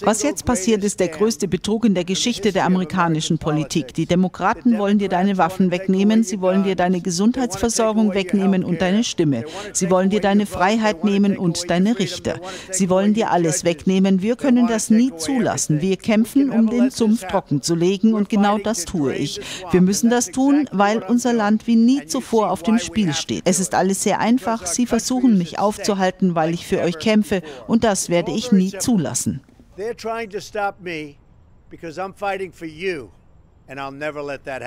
Was jetzt passiert, ist der größte Betrug in der Geschichte der amerikanischen Politik. Die Demokraten wollen dir deine Waffen wegnehmen, sie wollen dir deine Gesundheitsversorgung wegnehmen und deine Stimme. Sie wollen dir deine Freiheit nehmen und deine Richter. Sie wollen dir alles wegnehmen. Wir können das nie zulassen. Wir kämpfen, um den Sumpf trocken zu legen und genau das tue ich. Wir müssen das tun, weil unser Land wie nie zuvor auf dem Spiel steht. Es ist alles sehr einfach. Sie versuchen mich aufzuhalten, weil ich für euch kämpfe und das werde ich nie zulassen. They're trying to stop me because I'm fighting for you and I'll never let that.